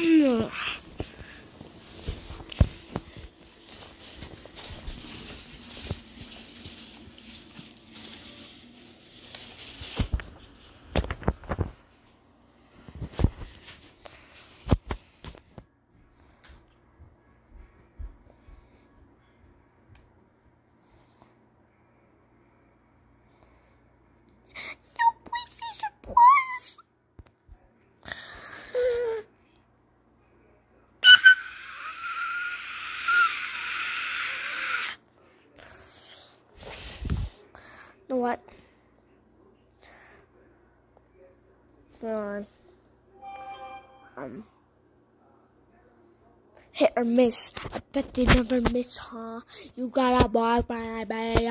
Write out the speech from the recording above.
No. What? Go on. Um. Hit or miss. I bet they never miss, huh? You got a boyfriend, baby.